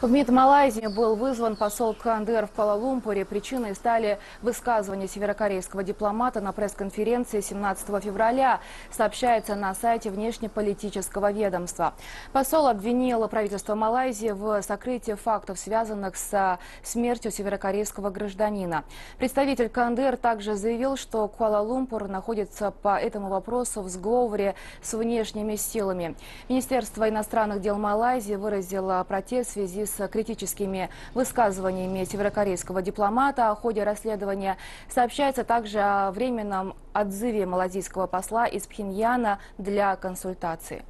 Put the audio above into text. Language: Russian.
В МИД Малайзии был вызван посол КНДР в Куала-Лумпуре. Причиной стали высказывания северокорейского дипломата на пресс-конференции 17 февраля, сообщается на сайте внешнеполитического ведомства. Посол обвинил правительство Малайзии в сокрытии фактов, связанных с смертью северокорейского гражданина. Представитель КНДР также заявил, что Куала-Лумпур находится по этому вопросу в сговоре с внешними силами. Министерство иностранных дел Малайзии выразило протест в связи связи с критическими высказываниями северокорейского дипломата о ходе расследования. Сообщается также о временном отзыве малазийского посла из Пхеньяна для консультации.